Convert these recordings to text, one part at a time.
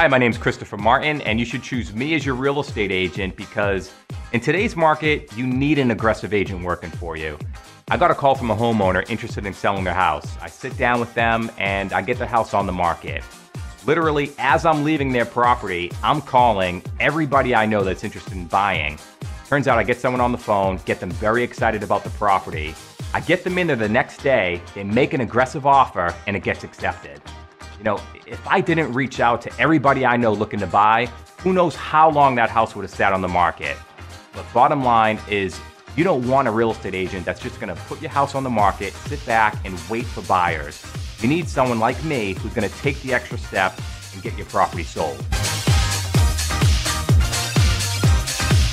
Hi, my name is Christopher Martin, and you should choose me as your real estate agent because in today's market, you need an aggressive agent working for you. I got a call from a homeowner interested in selling their house. I sit down with them and I get their house on the market. Literally, as I'm leaving their property, I'm calling everybody I know that's interested in buying. Turns out I get someone on the phone, get them very excited about the property. I get them in there the next day, they make an aggressive offer, and it gets accepted. You know, if I didn't reach out to everybody I know looking to buy, who knows how long that house would have sat on the market. But bottom line is, you don't want a real estate agent that's just gonna put your house on the market, sit back, and wait for buyers. You need someone like me who's gonna take the extra step and get your property sold.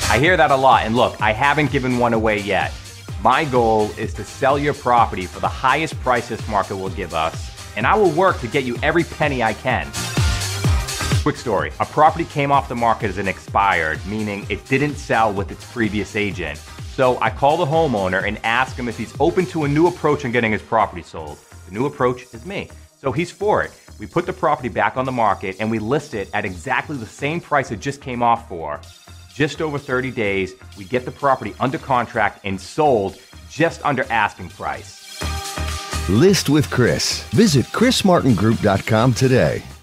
I hear that a lot, and look, I haven't given one away yet. My goal is to sell your property for the highest price this market will give us, and I will work to get you every penny I can. Quick story a property came off the market as an expired, meaning it didn't sell with its previous agent. So I call the homeowner and ask him if he's open to a new approach in getting his property sold. The new approach is me. So he's for it. We put the property back on the market and we list it at exactly the same price it just came off for just over 30 days, we get the property under contract and sold just under asking price. List with Chris. Visit chrismartingroup.com today.